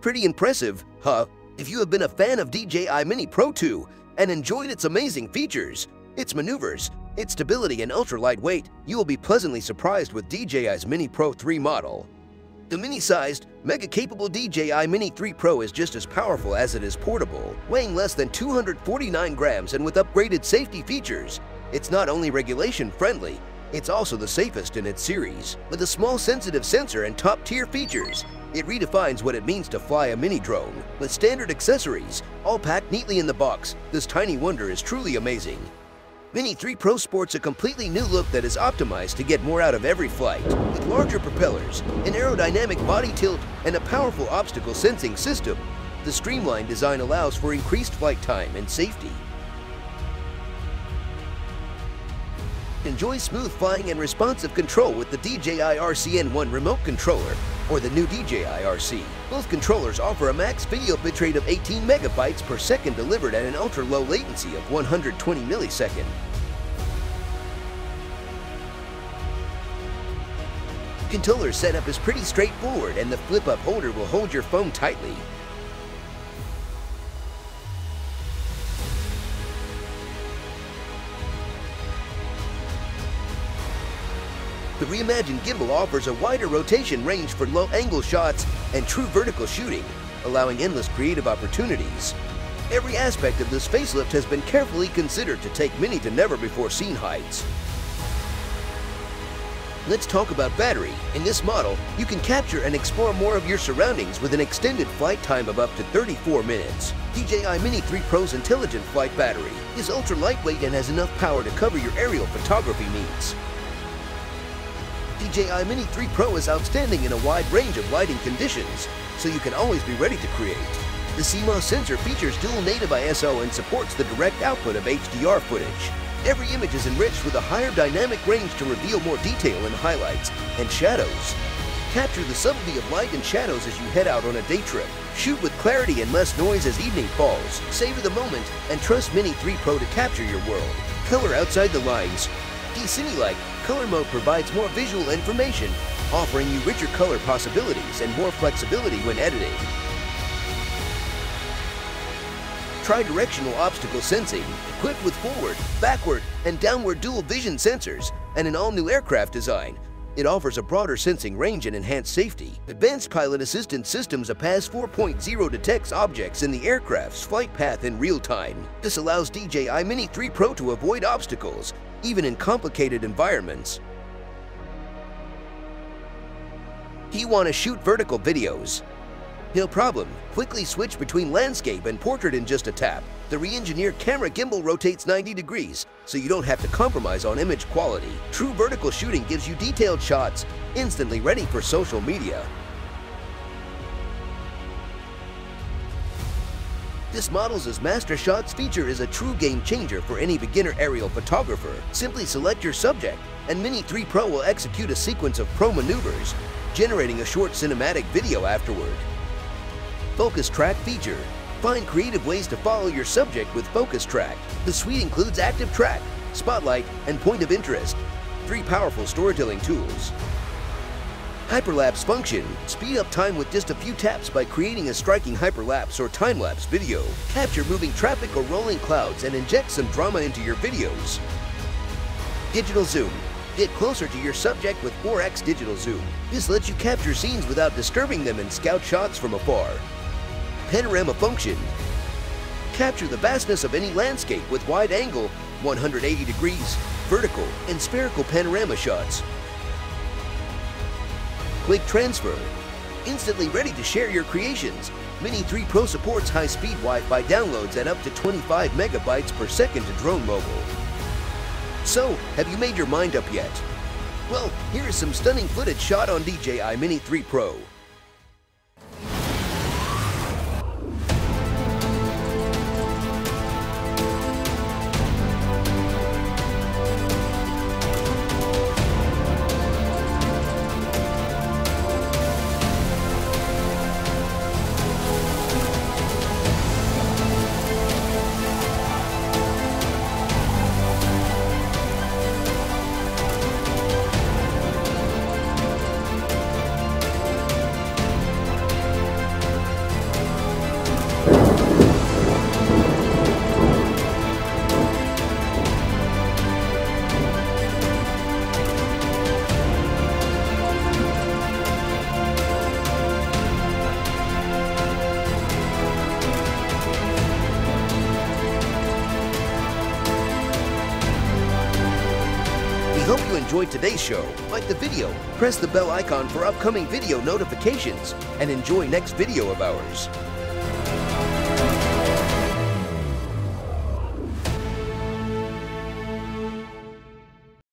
Pretty impressive, huh? If you have been a fan of DJI Mini Pro 2 and enjoyed its amazing features, its maneuvers, its stability and ultra lightweight, you will be pleasantly surprised with DJI's Mini Pro 3 model. The mini-sized, mega-capable DJI Mini 3 Pro is just as powerful as it is portable, weighing less than 249 grams and with upgraded safety features. It's not only regulation-friendly, it's also the safest in its series. With a small sensitive sensor and top-tier features, it redefines what it means to fly a mini drone. With standard accessories, all packed neatly in the box, this tiny wonder is truly amazing. Mini 3 Pro sports a completely new look that is optimized to get more out of every flight. With larger propellers, an aerodynamic body tilt, and a powerful obstacle sensing system, the streamlined design allows for increased flight time and safety. Enjoy smooth flying and responsive control with the DJI RCN1 remote controller or the new DJI RC. Both controllers offer a max video bitrate of 18 megabytes per second delivered at an ultra-low latency of 120 millisecond. Controller setup is pretty straightforward and the flip-up holder will hold your phone tightly. The reimagined gimbal offers a wider rotation range for low-angle shots and true vertical shooting, allowing endless creative opportunities. Every aspect of this facelift has been carefully considered to take Mini to never-before-seen heights. Let's talk about battery. In this model, you can capture and explore more of your surroundings with an extended flight time of up to 34 minutes. DJI Mini 3 Pro's intelligent flight battery is ultra lightweight and has enough power to cover your aerial photography needs. DJI Mini 3 Pro is outstanding in a wide range of lighting conditions, so you can always be ready to create. The CMOS sensor features dual native ISO and supports the direct output of HDR footage. Every image is enriched with a higher dynamic range to reveal more detail in highlights and shadows. Capture the subtlety of light and shadows as you head out on a day trip. Shoot with clarity and less noise as evening falls. Savor the moment and trust Mini 3 Pro to capture your world. Color outside the lines. D-Cine-like Color Mode provides more visual information, offering you richer color possibilities and more flexibility when editing. Tri-directional obstacle sensing, equipped with forward, backward, and downward dual vision sensors, and an all-new aircraft design. It offers a broader sensing range and enhanced safety. Advanced Pilot Assistance Systems APAS 4.0 detects objects in the aircraft's flight path in real time. This allows DJI Mini 3 Pro to avoid obstacles even in complicated environments. You want to shoot vertical videos? No problem. Quickly switch between landscape and portrait in just a tap. The re-engineered camera gimbal rotates 90 degrees, so you don't have to compromise on image quality. True vertical shooting gives you detailed shots, instantly ready for social media. This model's Master Shots feature is a true game changer for any beginner aerial photographer. Simply select your subject, and Mini 3 Pro will execute a sequence of pro maneuvers, generating a short cinematic video afterward. Focus Track feature. Find creative ways to follow your subject with Focus Track. The suite includes Active Track, Spotlight, and Point of Interest, three powerful storytelling tools. Hyperlapse function. Speed up time with just a few taps by creating a striking hyperlapse or time-lapse video. Capture moving traffic or rolling clouds and inject some drama into your videos. Digital zoom. Get closer to your subject with 4x digital zoom. This lets you capture scenes without disturbing them and scout shots from afar. Panorama function. Capture the vastness of any landscape with wide angle, 180 degrees, vertical, and spherical panorama shots. Quick Transfer. Instantly ready to share your creations. Mini 3 Pro supports high-speed Wi-Fi downloads at up to 25 megabytes per second to Drone Mobile. So, have you made your mind up yet? Well, here is some stunning footage shot on DJI Mini 3 Pro. Enjoyed today's show, like the video, press the bell icon for upcoming video notifications, and enjoy next video of ours.